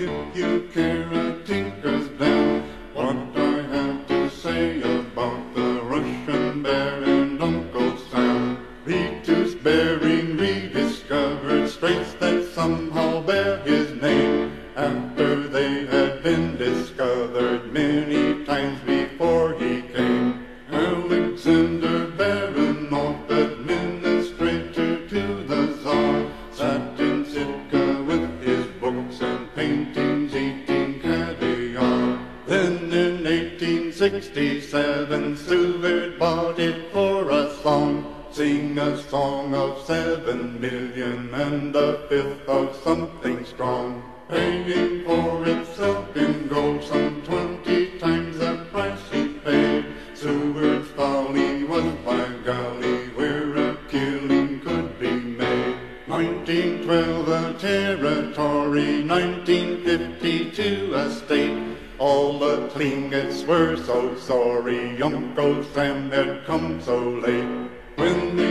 if you care a tinker's bell what I have to say about the Russian bear and Uncle Sam. Vitus Bering rediscovered straits that somehow bear his name after they had been discovered many times before he came. Alexander Baranov, administrator to the Tsar, paintings, eating caviar. Then in 1867, Seward bought it for a song. Sing a song of seven million and a fifth of something strong. Paying for itself in gold some twenty times the price he paid. Seward's folly was by golly 1912 a territory, 1952 a state. All the Tlingits were so sorry Uncle Sam had come so late. When